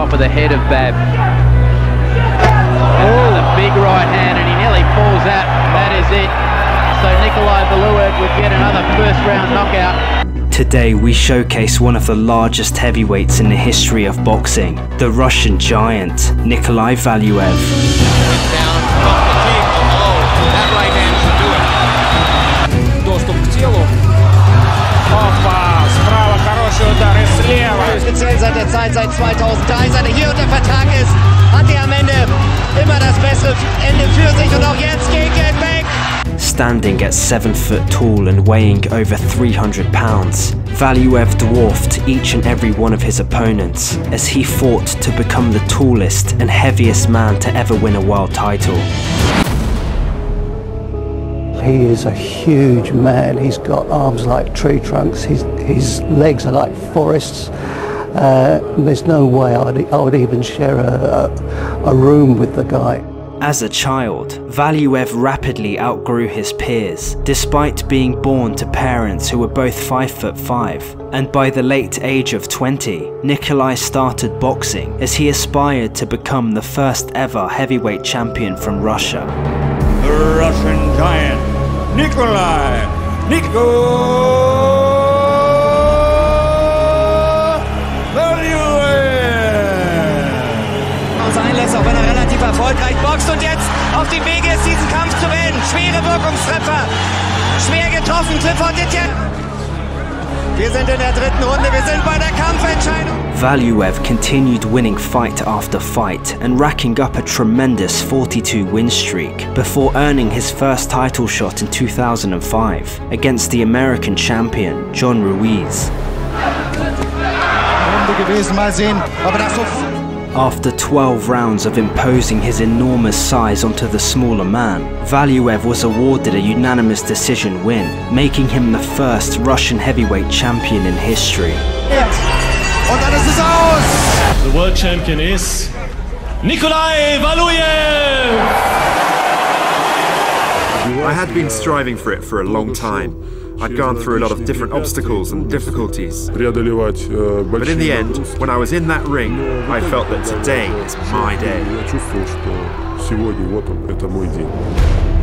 top of the head of Bab. Another big right hand, and he nearly falls out. That is it. So Nikolai another first round knockout. Today we showcase one of the largest heavyweights in the history of boxing, the Russian giant, Nikolai Valuev. Seit der Zeit seit 2003, seit er hier unter Vertrag ist, hat er am Ende immer das bessere Ende für sich und auch jetzt gegen Beck. Standing at 7 foot tall and weighing over 300 pounds, Valuev dwarfed each and every one of his opponents as he fought to become the tallest and heaviest man to ever win a world title. He is a huge man. He's got arms like tree trunks. His, his legs are like forests. Uh, there's no way I'd, I would even share a, a, a room with the guy. As a child, Valuev rapidly outgrew his peers, despite being born to parents who were both 5 foot 5. And by the late age of 20, Nikolai started boxing as he aspired to become the first ever heavyweight champion from Russia. The Russian giant, Nikolai Nico erfolgreich boxt und jetzt auf dem Wege ist, diesen Kampf zu beenden. Schwere Wirkungstreffer. Schwer getroffen, Treffer und. Wir sind in der dritten Runde, wir sind bei der Kampfentscheidung. Valuev continued winning fight after fight and racking up a tremendous 42 win streak before earning his first title shot in 2005 against the American champion John Ruiz. gewesen, mal sehen, ob er das so After 12 rounds of imposing his enormous size onto the smaller man, Valuev was awarded a unanimous decision win, making him the first Russian heavyweight champion in history. Und dann ist es aus! The world champion is Nikolai Valuev! I had been striving for it for a long time. I'd gone through a lot of different obstacles and difficulties. But in the end, when I was in that ring, I felt that today is my day.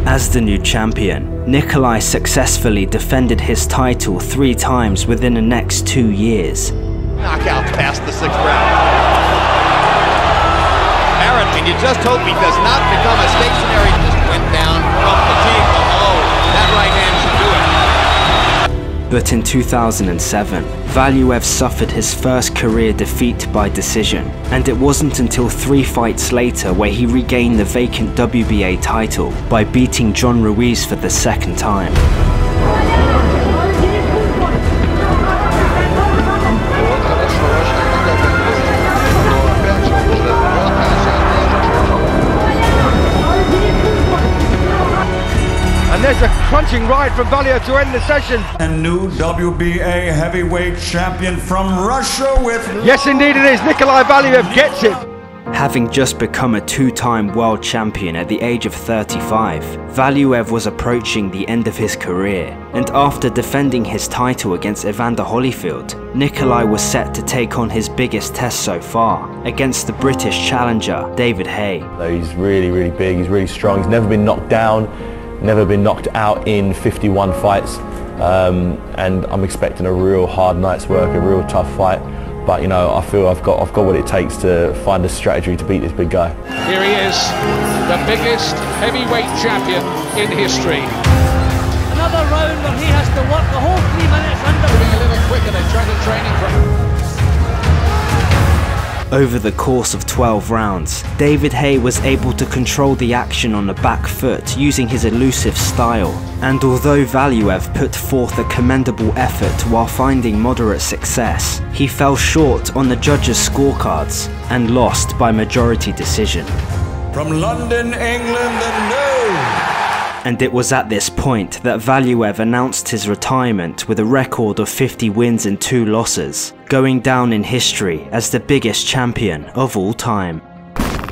As the new champion, Nikolai successfully defended his title three times within the next two years. Knockout past the sixth round. Aaron, and you just hope he does not become a stationary. Just went down But in 2007, Valuev suffered his first career defeat by decision, and it wasn't until three fights later where he regained the vacant WBA title by beating John Ruiz for the second time. And there's a crunching ride from Valia to end the session. And new WBA heavyweight champion from Russia with Yes, indeed it is. Nikolai Valuev gets it. Having just become a two-time world champion at the age of 35, Valuev was approaching the end of his career, and after defending his title against Evander Holyfield, Nikolai was set to take on his biggest test so far, against the British challenger David Haye. He's really, really big, he's really strong, he's never been knocked down, never been knocked out in 51 fights, um, and I'm expecting a real hard night's work, a real tough fight. But you know, I feel I've got I've got what it takes to find a strategy to beat this big guy. Here he is, the biggest heavyweight champion in history. Another round where he has to work the whole three minutes under. Moving a little quicker than trying to training from. Over the course of 12 rounds, David Haye was able to control the action on the back foot using his elusive style, and although Valuev put forth a commendable effort while finding moderate success, he fell short on the judges' scorecards and lost by majority decision. from London, England, the new And it was at this point that Valuev announced his retirement with a record of 50 wins and 2 losses, going down in history as the biggest champion of all time.